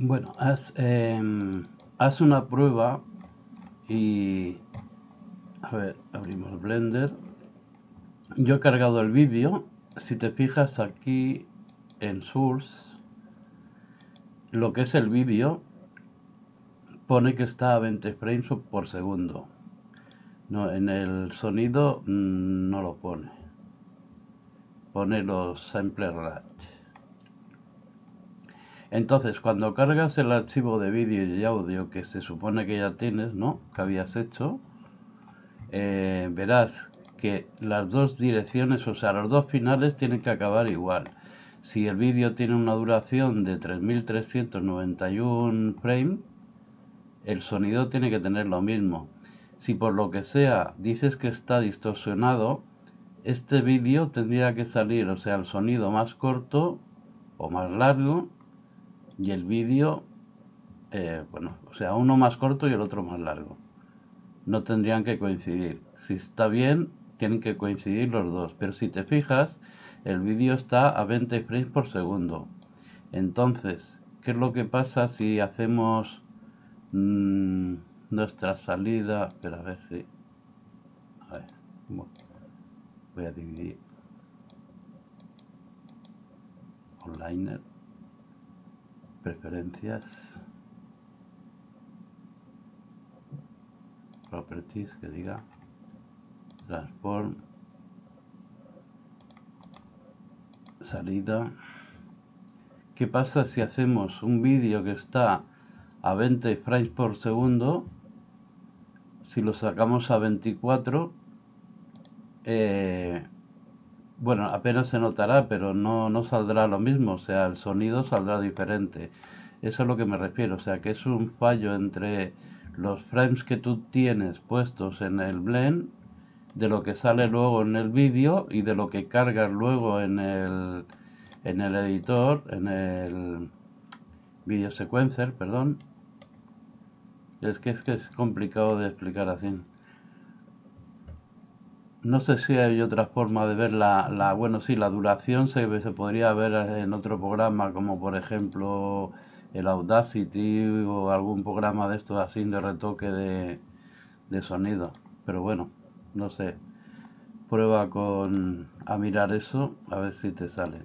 Bueno, haz, em, haz una prueba y... A ver, abrimos Blender. Yo he cargado el vídeo. Si te fijas aquí en Source, lo que es el vídeo, pone que está a 20 frames por segundo. No, en el sonido mm, no lo pone. Pone los sampler. Entonces, cuando cargas el archivo de vídeo y audio que se supone que ya tienes, ¿no? Que habías hecho, eh, verás que las dos direcciones, o sea, los dos finales tienen que acabar igual. Si el vídeo tiene una duración de 3391 frames, el sonido tiene que tener lo mismo. Si por lo que sea dices que está distorsionado, este vídeo tendría que salir, o sea, el sonido más corto o más largo y el vídeo, eh, bueno, o sea, uno más corto y el otro más largo. No tendrían que coincidir. Si está bien, tienen que coincidir los dos. Pero si te fijas, el vídeo está a 20 frames por segundo. Entonces, ¿qué es lo que pasa si hacemos mm, nuestra salida? Espera, a ver si... A ver, voy a dividir. Onliner preferencias properties que diga. Transform salida. ¿qué pasa si hacemos un vídeo que está a 20 frames por segundo si lo sacamos a 24 eh, bueno, apenas se notará, pero no, no saldrá lo mismo, o sea, el sonido saldrá diferente. Eso es lo que me refiero, o sea, que es un fallo entre los frames que tú tienes puestos en el blend, de lo que sale luego en el vídeo y de lo que cargas luego en el, en el editor, en el video sequencer, perdón. Es que es que es complicado de explicar así. No sé si hay otra forma de ver la, la bueno, sí, la duración se, se podría ver en otro programa, como por ejemplo el Audacity o algún programa de estos así de retoque de, de sonido. Pero bueno, no sé. Prueba con a mirar eso a ver si te sale.